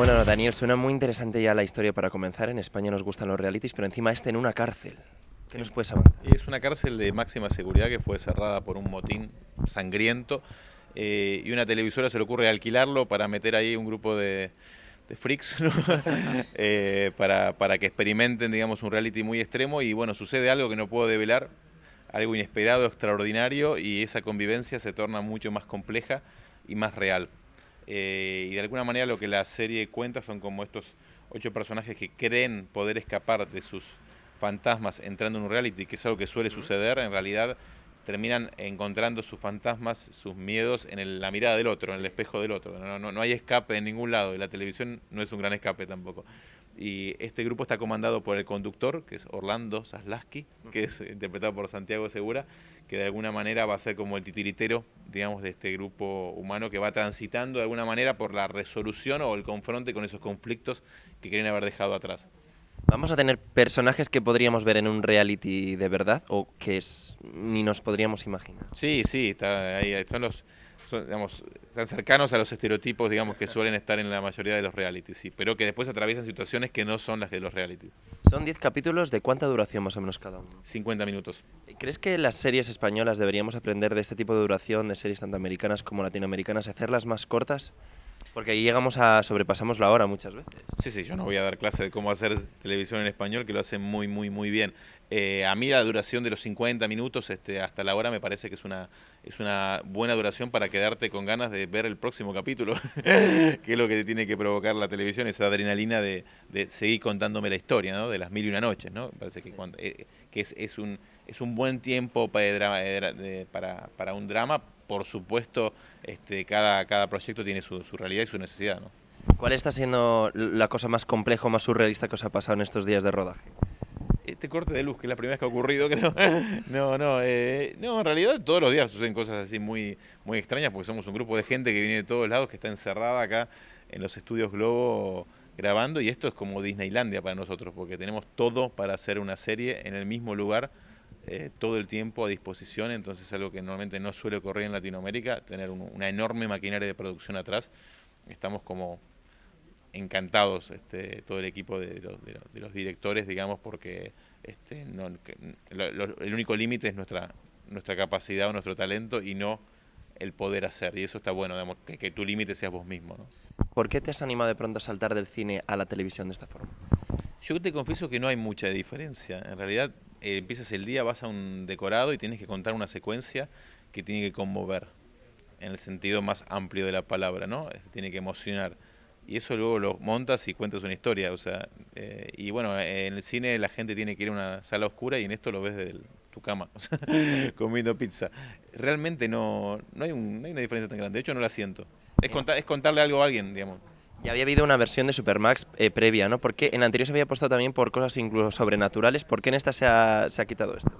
Bueno, Daniel, suena muy interesante ya la historia para comenzar. En España nos gustan los realities, pero encima este en una cárcel. ¿Qué nos puedes hablar? Es una cárcel de máxima seguridad que fue cerrada por un motín sangriento eh, y una televisora se le ocurre alquilarlo para meter ahí un grupo de, freaks ¿no? Eh, para, para que experimenten digamos un reality muy extremo y bueno, sucede algo que no puedo develar, algo inesperado, extraordinario y esa convivencia se torna mucho más compleja y más real. Eh, y de alguna manera lo que la serie cuenta son como estos ocho personajes que creen poder escapar de sus fantasmas entrando en un reality, que es algo que suele suceder, en realidad terminan encontrando sus fantasmas, sus miedos en la mirada del otro, en el espejo del otro. No, no, no hay escape en ningún lado y la televisión no es un gran escape tampoco. Y este grupo está comandado por el conductor, que es Orlando Zaslaski, que es interpretado por Santiago Segura, que de alguna manera va a ser como el titiritero, digamos, de este grupo humano que va transitando de alguna manera por la resolución o el confronte con esos conflictos que quieren haber dejado atrás. ¿Vamos a tener personajes que podríamos ver en un reality de verdad o que ni nos podríamos imaginar? Sí, sí, está ahí, están los, digamos, están cercanos a los estereotipos, digamos, que suelen estar en la mayoría de los realities, sí, pero que después atraviesan situaciones que no son las de los realities. Son 10 capítulos, ¿de cuánta duración más o menos cada uno? 50 minutos. ¿Crees que las series españolas deberíamos aprender de este tipo de duración, de series tanto americanas como latinoamericanas, hacerlas más cortas? Porque ahí llegamos a sobrepasamos la hora muchas veces. Sí, sí, yo no voy a dar clase de cómo hacer televisión en español, que lo hacen muy, muy, muy bien. Eh, a mí la duración de los 50 minutos este, hasta la hora me parece que es una, es una buena duración para quedarte con ganas de ver el próximo capítulo, que es lo que te tiene que provocar la televisión, esa adrenalina de, seguir contándome la historia, ¿no? de las mil y una noches. ¿no? Me parece que, cuando, eh, que es, es, un, es un buen tiempo para, para, para un drama, por supuesto, este, cada, cada proyecto tiene su, realidad y su necesidad. ¿no? ¿Cuál está siendo la cosa más compleja o más surrealista que os ha pasado en estos días de rodaje? Este corte de luz, que es la primera vez que ha ocurrido, creo. No, no, eh, no, en realidad todos los días suceden cosas así muy, muy extrañas porque somos un grupo de gente que viene de todos lados, que está encerrada acá en los estudios Globo grabando y esto es como Disneylandia para nosotros porque tenemos todo para hacer una serie en el mismo lugar eh, todo el tiempo a disposición, entonces es algo que normalmente no suele ocurrir en Latinoamérica, tener una enorme maquinaria de producción atrás. Estamos como encantados, este, todo el equipo de los, directores, digamos, porque este, el único límite es nuestra, nuestra capacidad o nuestro talento y no el poder hacer. Y eso está bueno, digamos, que, que tu límite seas vos mismo. ¿no? ¿Por qué te has animado de pronto a saltar del cine a la televisión de esta forma? Yo te confieso que no hay mucha diferencia. En realidad, eh, empiezas el día, vas a un decorado y tienes que contar una secuencia que tiene que conmover, en el sentido más amplio de la palabra, ¿no? Tiene que emocionar. Y eso luego lo montas y cuentas una historia, o sea, eh, y bueno, en el cine la gente tiene que ir a una sala oscura y en esto lo ves desde tu cama, comiendo pizza. Realmente no, no, hay no hay una diferencia tan grande, de hecho no la siento. Es, es contarle algo a alguien, digamos. Ya había habido una versión de Supermax eh, previa, ¿no? Porque en la anterior se había apostado también por cosas incluso sobrenaturales. ¿Por qué en esta se ha, se ha quitado esto?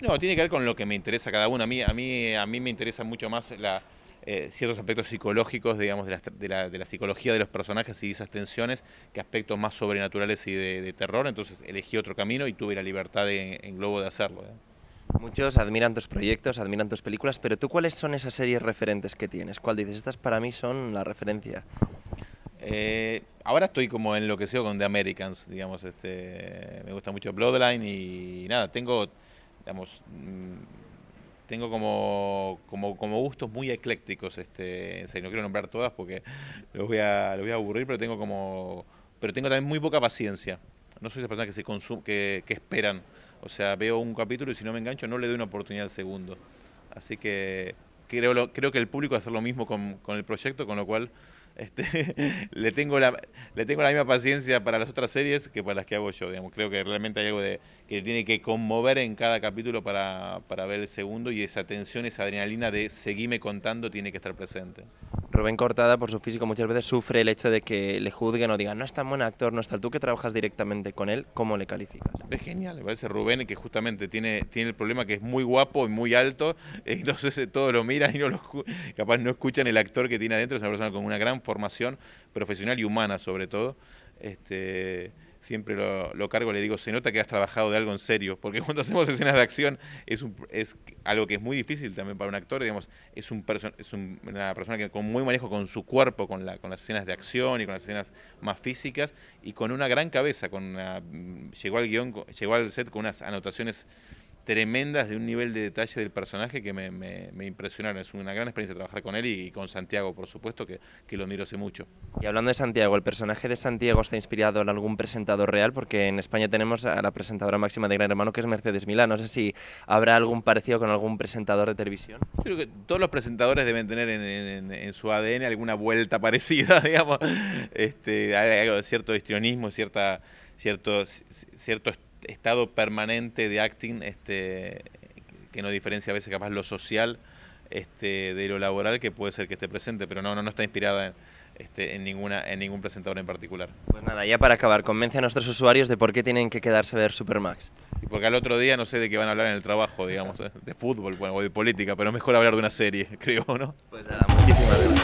No, tiene que ver con lo que me interesa cada uno. A mí, a mí, a mí me interesa mucho más la, eh, ciertos aspectos psicológicos, digamos, de la, de, la, de la, psicología de los personajes y esas tensiones, que aspectos más sobrenaturales y de, terror. Entonces elegí otro camino y tuve la libertad en Globo de hacerlo. Muchos admiran tus proyectos, admiran tus películas, pero tú cuáles son esas series referentes que tienes? ¿Cuál dices? Estas para mí son la referencia. Eh, ahora estoy como enloquecido con The Americans, digamos, este, me gusta mucho Bloodline y nada, tengo, digamos, mm, tengo como, como, como gustos muy eclécticos, este, en no quiero nombrar todas porque los voy a, los voy a aburrir, pero tengo como, pero tengo también muy poca paciencia. No soy esa persona que se consum que, esperan, o sea, veo un capítulo y si no me engancho no le doy una oportunidad al segundo. Así que creo, creo que el público hacer lo mismo con el proyecto, con lo cual este, le, tengo la, le tengo la misma paciencia para las otras series que para las que hago yo. Digamos. Creo que realmente hay algo de, que tiene que conmover en cada capítulo para, para ver el segundo y esa tensión, esa adrenalina de seguirme contando tiene que estar presente. Rubén Cortada, por su físico, muchas veces sufre el hecho de que le juzguen o digan, no es tan buen actor, no está. Tú que trabajas directamente con él, ¿cómo le calificas? Es genial, me parece Rubén que justamente tiene, tiene el problema que es muy guapo y muy alto, entonces eh, todos lo miran y no lo, capaz no escuchan el actor que tiene adentro, es una persona con una gran formación profesional y humana sobre todo. Este, siempre lo, cargo, le digo, se nota que has trabajado de algo en serio, porque cuando hacemos escenas de acción es, es algo que es muy difícil también para un actor, digamos, es, un una persona que con muy manejo con su cuerpo, con, la, las escenas de acción y con las escenas más físicas, y con una gran cabeza, con llegó al guion, llegó al set con unas anotaciones tremendas de un nivel de detalle del personaje que me, me, impresionaron. Es una gran experiencia trabajar con él y, con Santiago, por supuesto, que, que, lo miro hace mucho. Y hablando de Santiago, ¿el personaje de Santiago está inspirado en algún presentador real? Porque en España tenemos a la presentadora máxima de Gran Hermano, que es Mercedes Milán. No sé si habrá algún parecido con algún presentador de televisión. Creo que todos los presentadores deben tener en, en, su ADN alguna vuelta parecida, digamos. Este, hay cierto histrionismo, cierta, cierto, cierto estado permanente de acting este, que no diferencia a veces capaz lo social este, de lo laboral que puede ser que esté presente, pero no, no, no está inspirada en, este, en, ninguna, en ningún presentador en particular. Pues nada, ya para acabar, convence a nuestros usuarios de por qué tienen que quedarse a ver Supermax. Y porque al otro día no sé de qué van a hablar en el trabajo, digamos, ¿eh? de fútbol o de política, pero mejor hablar de una serie, creo, ¿no? Pues nada, muchísimas gracias.